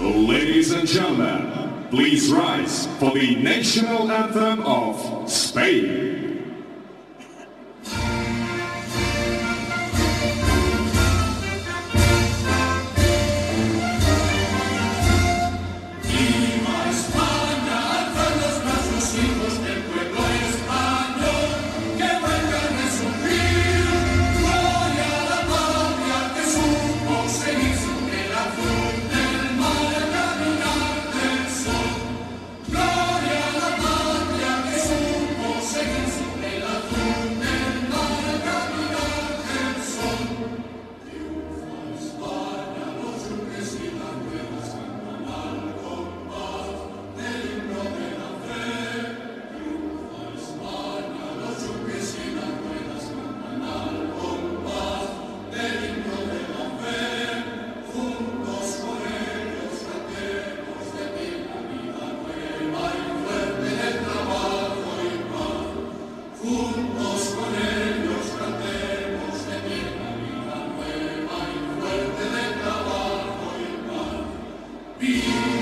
Ladies and gentlemen, please rise for the national anthem of Spain. Be